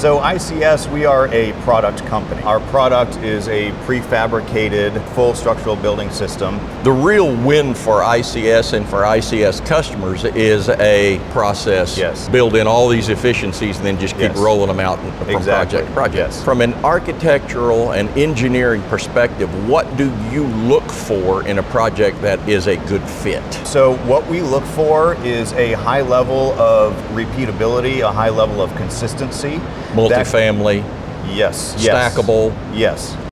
So ICS, we are a product company. Our product is a prefabricated full structural building system. The real win for ICS and for ICS customers is a process. Yes. Build in all these efficiencies and then just keep Yes. rolling them out from Exactly. project to project. Yes. From an architectural and engineering perspective, what do you look for in a project that is a good fit? So what we look for is a high level of repeatability, a high level of consistency. Multifamily, yes. yes. stackable. Yes.